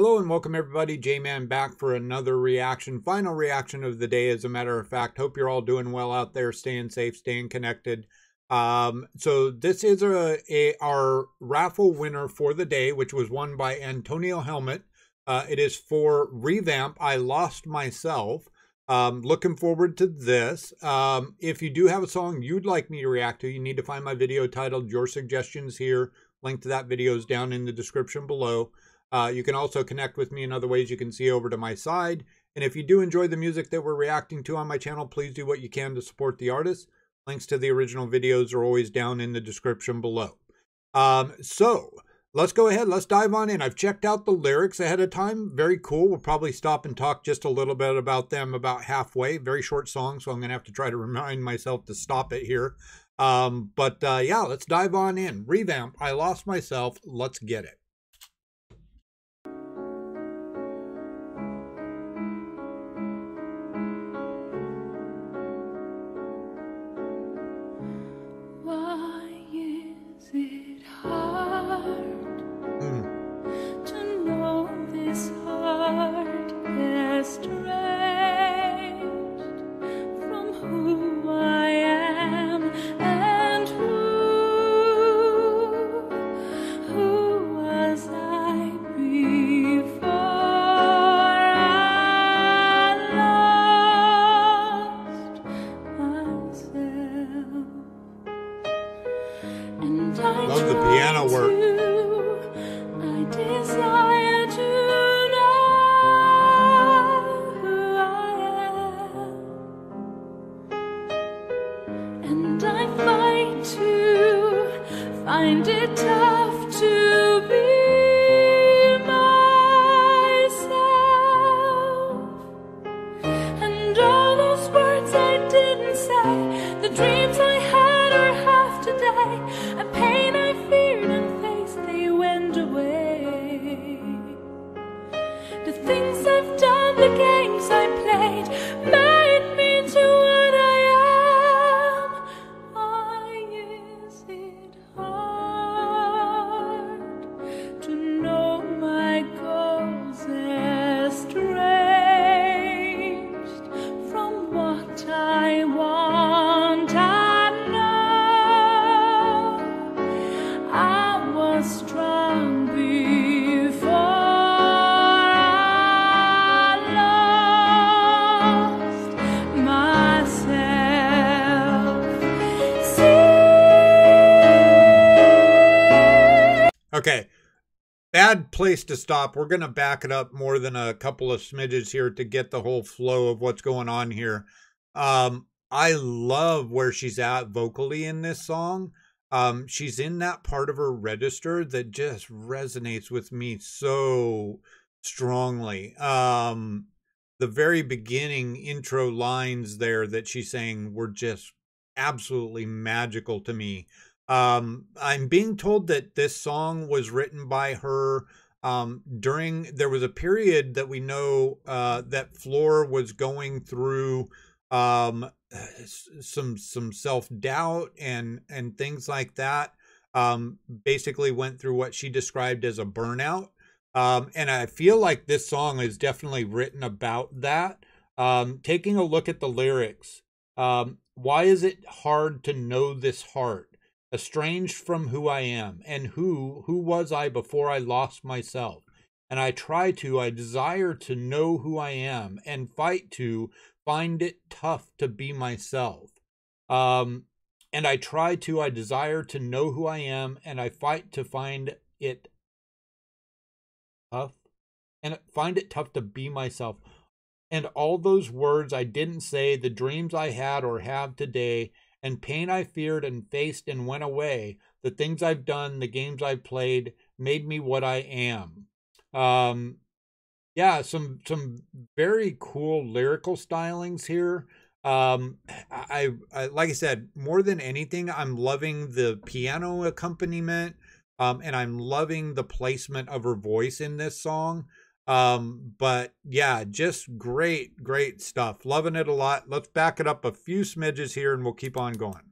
Hello and welcome everybody. J-Man back for another reaction. Final reaction of the day, as a matter of fact. Hope you're all doing well out there, staying safe, staying connected. Um, so this is a, a, our raffle winner for the day, which was won by Antonio Helmet. Uh, it is for ReVamp. I lost myself. Um, looking forward to this. Um, if you do have a song you'd like me to react to, you need to find my video titled "Your Suggestions" here. Link to that video is down in the description below. Uh, you can also connect with me in other ways you can see over to my side. And if you do enjoy the music that we're reacting to on my channel, please do what you can to support the artist. Links to the original videos are always down in the description below. Um, so let's go ahead. Let's dive on in. I've checked out the lyrics ahead of time. Very cool. We'll probably stop and talk just a little bit about them about halfway. Very short song, so I'm going to have to try to remind myself to stop it here. Um, but uh, yeah, let's dive on in. ReVamp. I lost myself. Let's get it. Love the piano work. I desire to And I fight to find it tough to Bad place to stop. We're going to back it up more than a couple of smidges here to get the whole flow of what's going on here. Um, I love where she's at vocally in this song. Um, she's in that part of her register that just resonates with me so strongly. Um, the very beginning intro lines there that she's saying were just absolutely magical to me. Um, I'm being told that this song was written by her um, during there was a period that we know uh, that Floor was going through um, some some self doubt and and things like that. Um, basically went through what she described as a burnout. Um, and I feel like this song is definitely written about that. Um, taking a look at the lyrics, um, why is it hard to know this heart? Estranged from who I am, and who who was I before I lost myself? And I try to, I desire to know who I am, and fight to find it tough to be myself. Um, and I try to, I desire to know who I am, and I fight to find it tough, and find it tough to be myself. And all those words I didn't say, the dreams I had or have today, and pain I feared and faced and went away. The things I've done, the games I've played, made me what I am. Um, yeah, some some very cool lyrical stylings here. Um, I, I like I said, more than anything, I'm loving the piano accompaniment. Um, and I'm loving the placement of her voice in this song. Um, but yeah, just great, great stuff. Loving it a lot. Let's back it up a few smidges here and we'll keep on going.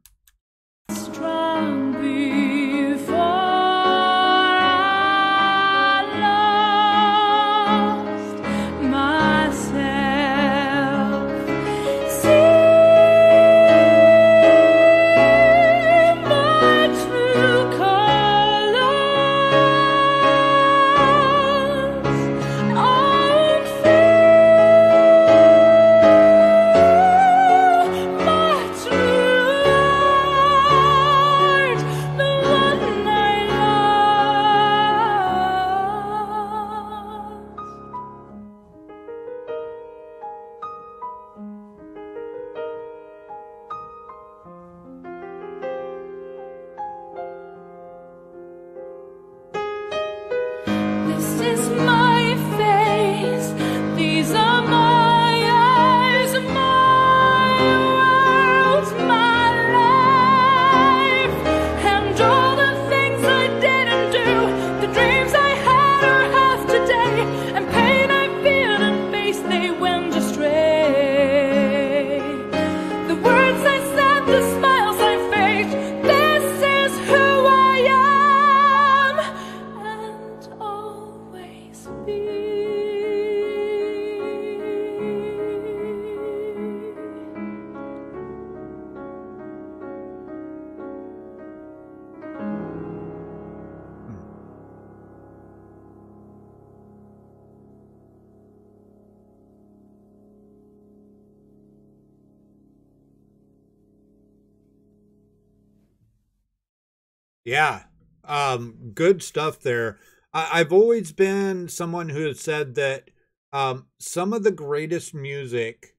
Yeah. Um, good stuff there. I, have always been someone who has said that um, some of the greatest music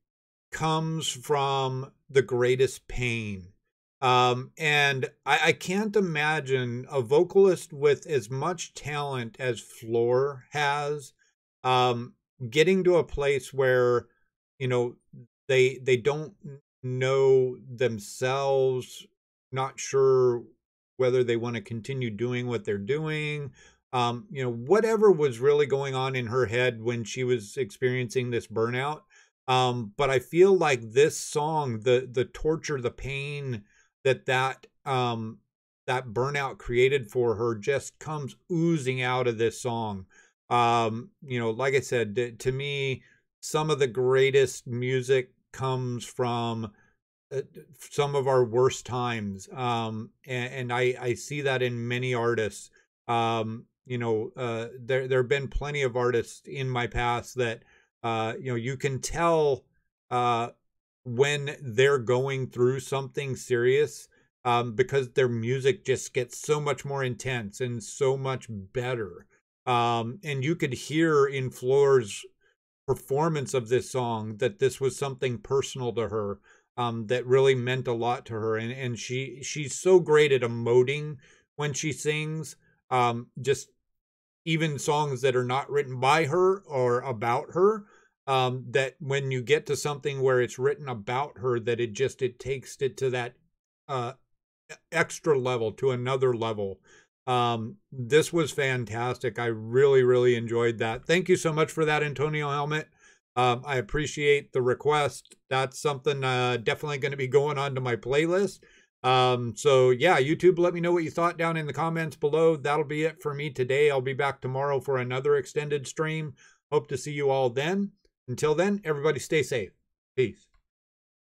comes from the greatest pain. Um, and I, I can't imagine a vocalist with as much talent as Floor has um, getting to a place where, you know, they they don't know themselves, not sure whether they want to continue doing what they're doing um, you know whatever was really going on in her head when she was experiencing this burnout um, but i feel like this song the the torture the pain that that um that burnout created for her just comes oozing out of this song. Um you know like i said to me some of the greatest music comes from some of our worst times um and, and i i see that in many artists. Um you know uh there there have been plenty of artists in my past that uh you know you can tell uh when they're going through something serious um because their music just gets so much more intense and so much better. Um and you could hear in Floor's performance of this song that this was something personal to her um, that really meant a lot to her. And and she she's so great at emoting when she sings. Um, just even songs that are not written by her or about her. Um, that when you get to something where it's written about her, that it just it takes it to that uh, extra level, to another level. Um, this was fantastic. I really, really enjoyed that. Thank you so much for that, Antonio Helmet. Um, I appreciate the request. That's something uh, definitely going to be going on to my playlist. Um, so yeah, YouTube, let me know what you thought down in the comments below. That'll be it for me today. I'll be back tomorrow for another extended stream. Hope to see you all then. Until then, everybody stay safe. Peace.